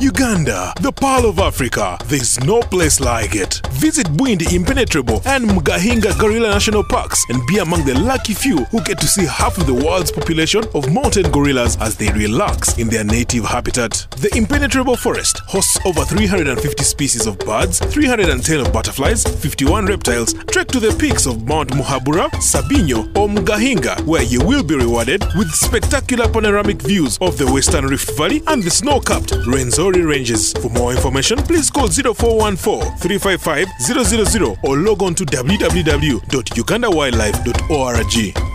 Uganda, the pearl of Africa. There's no place like it. Visit Bwindi Impenetrable and Mgahinga Gorilla National Parks and be among the lucky few who get to see half of the world's population of mountain gorillas as they relax in their native habitat. The Impenetrable Forest hosts over 350 species of birds, 310 of butterflies, 51 reptiles. Trek to the peaks of Mount Muhabura, Sabinyo, or Mgahinga, where you will be rewarded with spectacular panoramic views of the Western Rift Valley and the snow-capped Ranges. For more information, please call 0414 355 000 or log on to www.ugandawildlife.org.